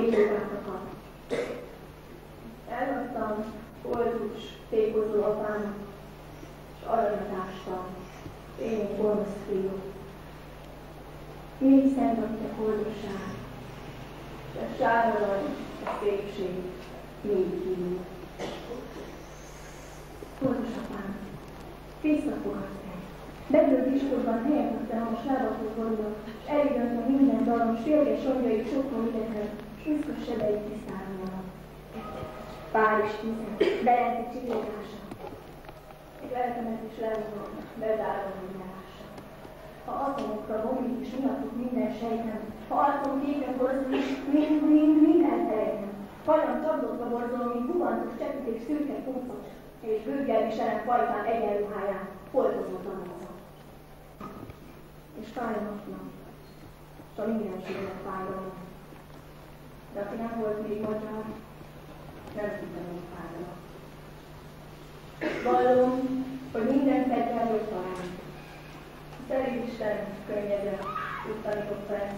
éjszakátokat. Eladtam koldus, tékozó apának, és aranyat ástam, én gonosz fiú. Négy szent adta koldusság, és a sárgalany, a szépség, négy fiú. Koldus apám, visszafogadtál. Bedőlt iskolban helyet a slábató borúnak, és elidöntöm minden dalom, s félges songjai sokkal idegen, s viszkos sebei tisztálóan. Párizs tizen, Berenti csillógása, és lelkemet is levonom, bezárom mindenása. Ha atomokra bomlik és unatok minden sejtem, ha arcom képen borzol is, mind, mind, mind elfelejtem. Hajlam csapdokba borzol, mint bubantos csepíték szürke puncos, és bőggel viselem fajtán egyenruháján, foltozott a És fáj a napnak, és a minden sírnek fájdalom. De aki nem volt még magyar, nem hogy fájdalom. Vallom, hogy minden fegyver vagy talán. Szerint Isten könnyedre uttanította ezt.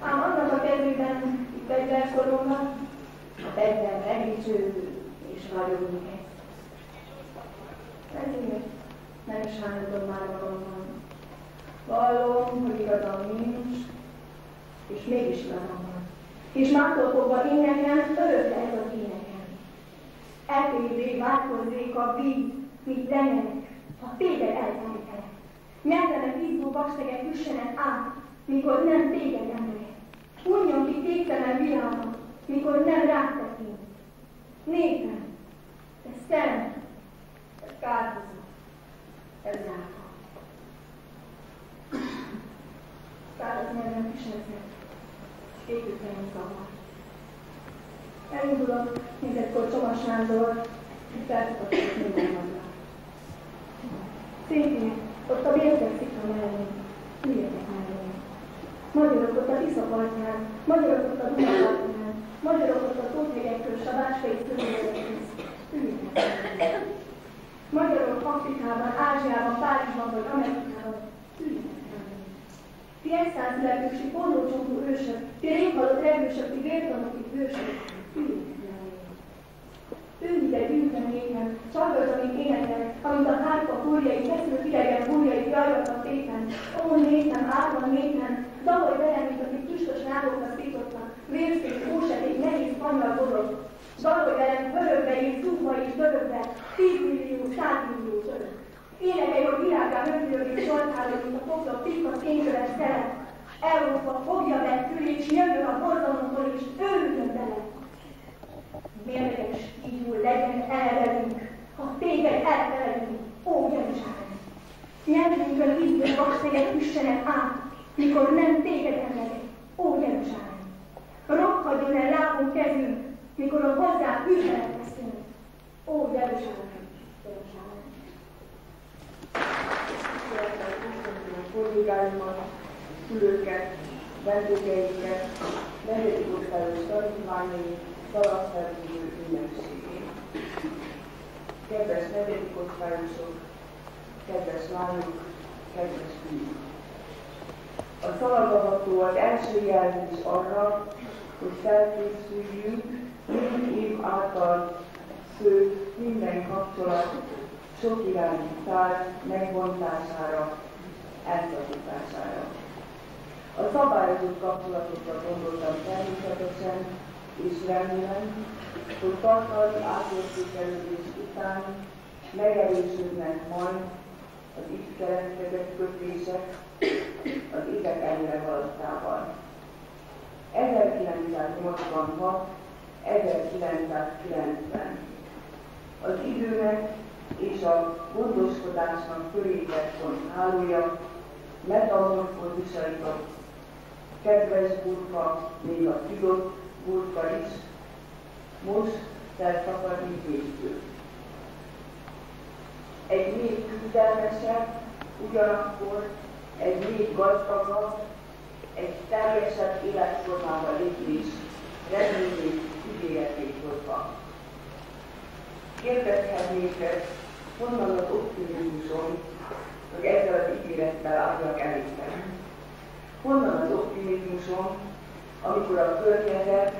Ám annak a kezében, itt fegyverkoromban, a fegyver megdicső és ragyogni kezd. Ezért nem is hányodom már magamban. Vallom, hogy igazam nincs, és mégis van. És mától fogva énekem, örökre ez az énekem. Eltévé változzék a víz, mint tenyerek, ha téged eltemetelek. Nyelvenek izzó vastegek üssenek át, mikor nem téged emelek. Unjon ki tételen világban, mikor nem rád tekint. Népem, te szent, ez kárhozó, ez látom. Száraz nyelven kiseznek, építeni zavar. Elindulok, nézetkor Csomas Sándor, és felfoghatok minden magyar. Szépén, ott a Bértek szikra mellé, üljetek mellé. Magyarok ott a Tisza partján, magyarok ott a Duna partján, magyarok ott a Tóthegekről, s a Vásfei szörnyűzőkhöz, üljetek mellé. Magyarok Afrikában, Ázsiában, Párizsban vagy Amerikában, üljetek mellé. Ti egyszázületősi forrócsontú ősök, ti réghalott regősök, ti vértanúk, ti hősök, Őhide gyűjteméken, csalgott, amit énekel, amit a hárpa fúrjai, feszült idegen fúrjai jajgatnak éppen. Ó, nézem, átlan nézem, zavarj velem, mint akik tüstös láboknak szítottak, vérszék, óseték, nehéz panyar bodog. Zavarj velem, hörögve és zúgva és dörögve, tízmillió, százmillió török. Énekelj, hogy világá rögtön és soltálod, mint a foglak tikka fényköves szeret. Európa fogja be fül, és jövök a borzalomból, és őrüljön bele mérleges ígyul legyen elvelünk, ha téged elfeledünk, ó Jeruzsálem. Nyelvünkön ízből vakszeget üssenek át, mikor nem téged emlegek, vendégeiket, negyedik osztályos tanítványait, szalagszerző ünnepségén. Kedves negyedik osztályosok, kedves lányok, kedves fiúk! A szalagavató az első jelzés arra, hogy felkészüljünk mind év által szőtt minden kapcsolat sok irányú szár megbontására, elszakítására. A szabályozott kapcsolatokra gondoltam természetesen, és remélem, hogy tartalmi átértékelődés után megerősödnek majd az itt keletkezett kötések az évek előre haladtával. 1986. 1990. Az időnek és a gondoskodásnak fölépett hálója metamorfózisaikat, kedves burka, még a tudott burka is, most felszakadni végül. Egy még küzdelmesebb, ugyanakkor egy még gazdagabb, egy teljesebb életformába lépés reményét, ígéretét hozva. Kérdezhetnék, honnan az optimizmuson, hogy ezzel az ígérettel álljak elétem. Honnan az optimizmuson, amikor a környezet,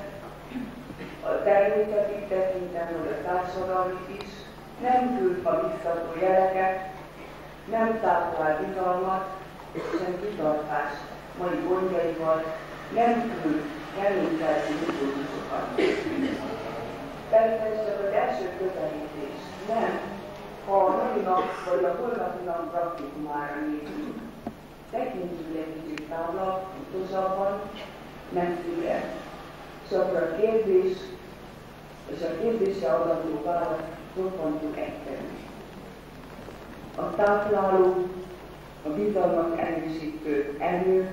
a természetit tekintem, vagy a társadalmi is, nem küld a biztató jeleket, nem táplál bizalmat, sem kitartást mai gondjaival, nem küld reménykeltő impulzusokat. Persze ez csak az első közelítés. Nem, ha a mai nap vagy a holnapi nap praktikumára nézünk. Egy kicsit távolabb, pontosabban, messzire. Akkor a kérdés, és a kérdésre adandó választ roppantjuk egyszerű. A tápláló, a bizalmat erősítő erő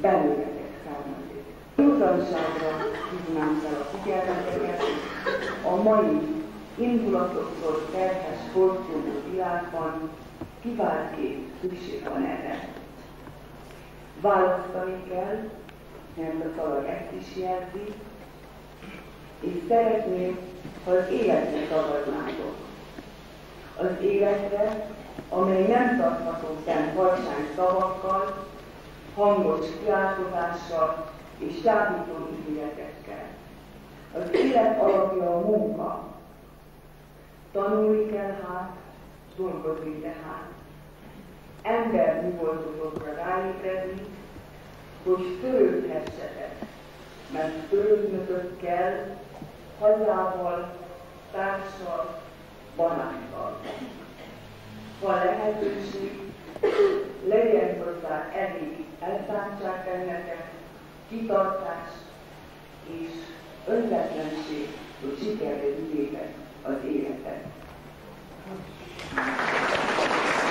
belőletek származik. Józanságra hívnám fel a figyelmeteket a mai indulatoktól terhes, forduló világban kiváltképp szükség van erre. Választani kell, mert a szalag ezt is jelzi, és szeretném, ha az életre tagadnátok. Az életre, amely nem tartható szent valsány szavakkal, hangos kiáltozással és csábító ígéretekkel. Az élet alapja a munka. Tanulni kell hát, dolgozni tehát. Ember mi ráébredni, hogy törődhessetek, mert törődnötök kell hazával, társal, barákkal. Ha lehetőség, legyen hozzá elég elszántság bennetek, kitartás és öntetlenség, hogy sikerre vigyétek az életet. Szinte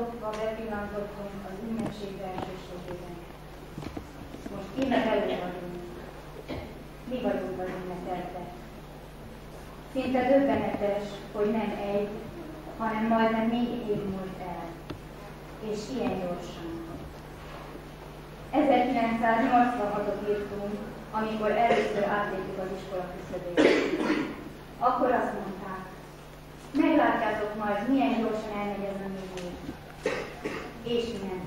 lopva bepillantottunk az ünnepség belső sorében. Most íme elő vagyunk. Mi vagyunk az ünnepeltek. Szinte döbbenetes, hogy nem egy, hanem majdnem négy év múlt el. És ilyen gyorsan. 1986-ot írtunk, amikor először átléptük az iskola küszöbét. Akkor azt mondták, meglátjátok majd, milyen gyorsan elmegy ez a négy év. És nem.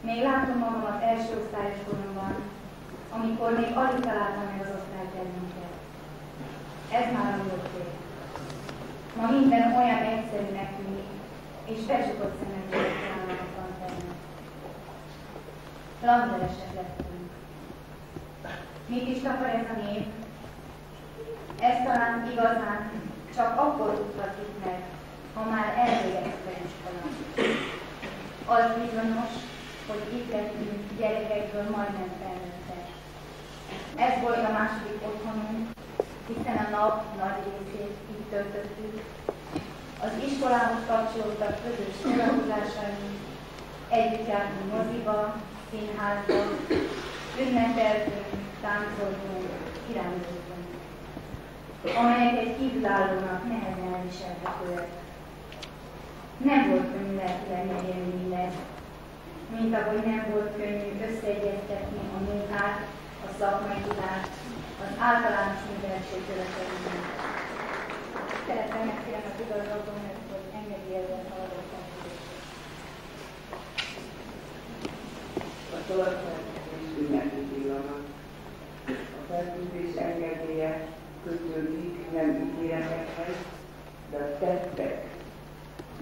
Még látom magamat első osztályos koromban, amikor még alig találtam meg az osztályterminket. Ez már a múlt Ma minden olyan egyszerűnek tűnik, és becsukott szemekkel találhatatlan tenni. Landeresek lettünk. Mit is akar ez a nép? Ez talán igazán csak akkor tudhatjuk meg, ha már elvégeztek iskolát. Az bizonyos, hogy itt lettünk gyerekekből majdnem felnőttek. Ez volt a második otthonunk, hiszen a nap nagy részét itt töltöttük. Az iskolához kapcsolódtak közös foglalkozásaink, együtt jártunk moziba, színházba, ünnepeltünk, táncoltunk, kirándultunk, amelyek egy kívülállónak nehezen elviselhetőek. Nem volt könnyű lelkileg megélni mindezt, mint ahogy nem volt könnyű összeegyeztetni a munkát, a szakmai tudást, az általános műveltség követelményét. Szeretném megkérni az igazgatónak, hogy engedélye ezzel haladok A tolatfertőzés ünnepi pillanat. A fertőzés engedélye kötődik nem ítéletekhez, de a tettek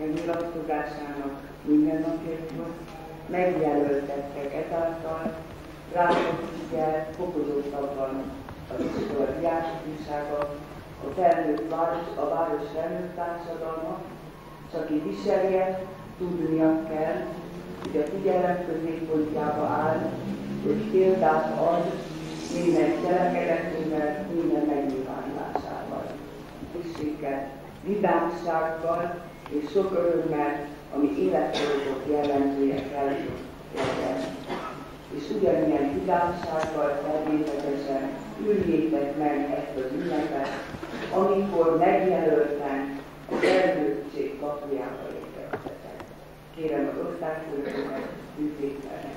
megnyilatkozásának mindennapjaihoz megjelöltettek ezáltal rákot fokozottabban az iskola diákossága, a felnőtt város, a város felnőtt társadalma, csak aki viselje, tudnia kell, hogy a figyelem középpontjába áll, hogy példát ad minden cselekedetével, minden megnyilvánulásával. Tisztéket, vidámsággal és sok örömmel, ami életkorokot jellemzője kell és ugyanilyen vidámsággal természetesen üljétek meg ezt az ünnepet, amikor megjelölten a felnőttség kapujába léptettetek. Kérem az osztályfőnöket, üljék fel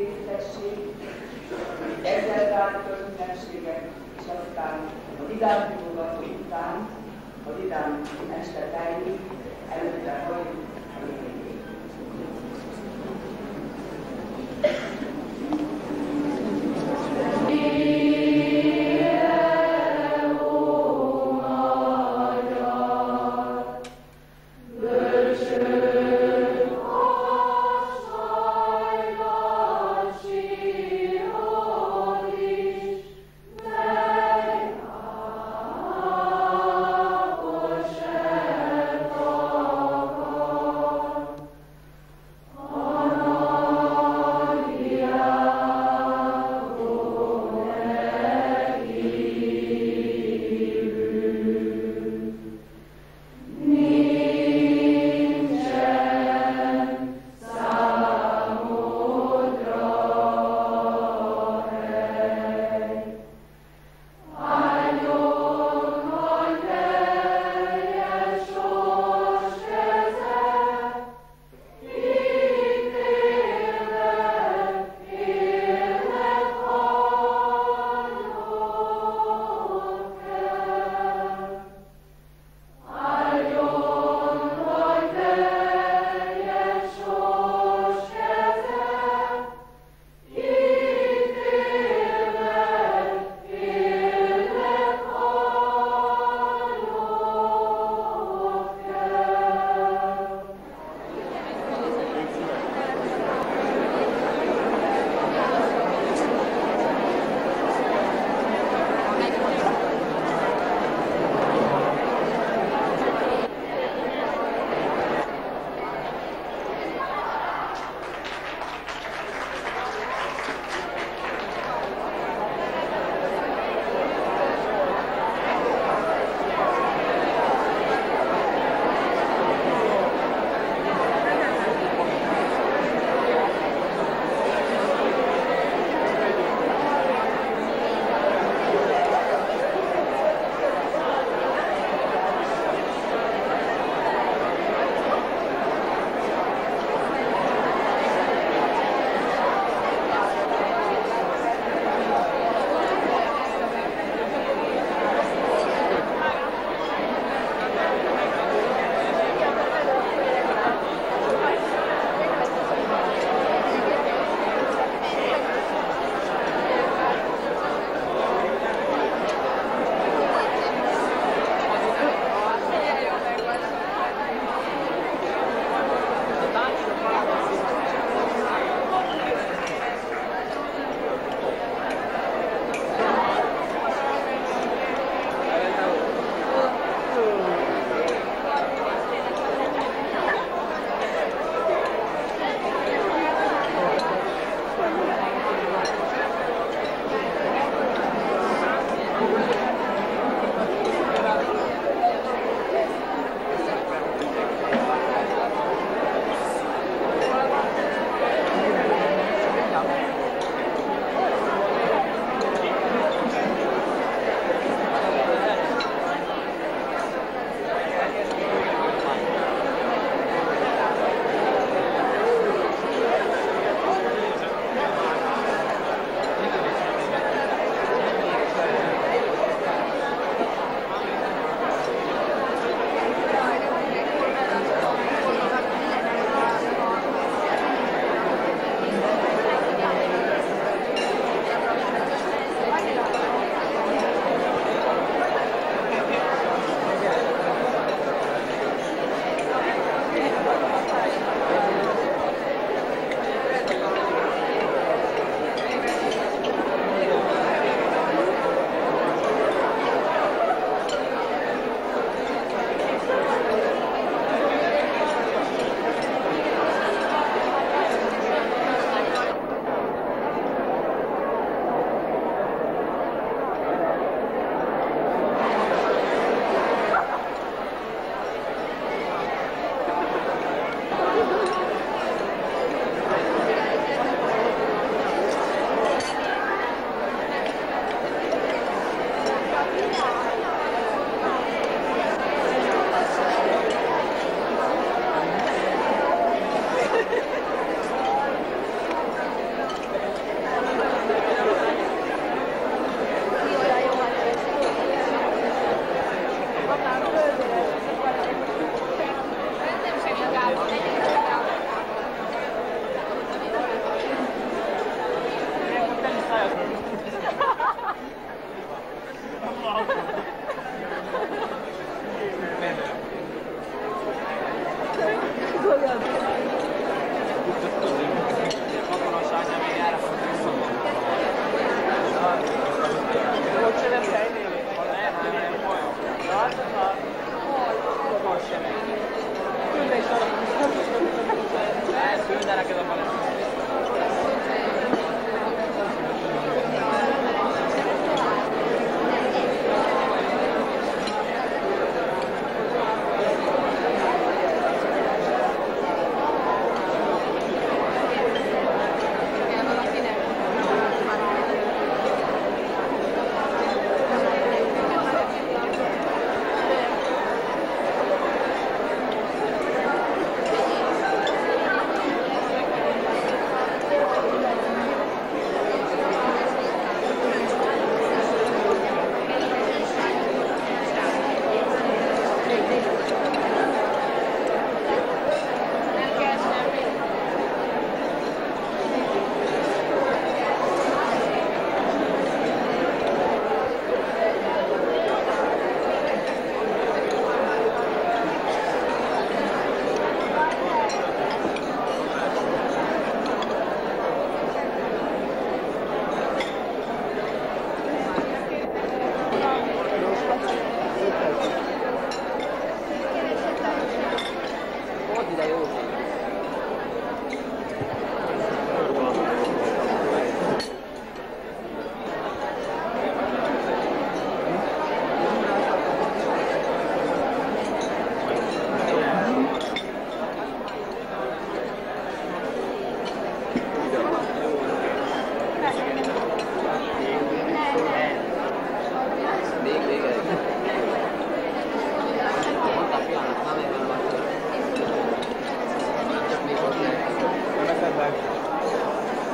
ünnepség, ezzel az ünnepséget, és aztán a vidám hívogató után, a vidám este tájék, előtte hajlunk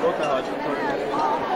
我太好，就做你。